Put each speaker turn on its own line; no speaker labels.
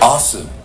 Awesome.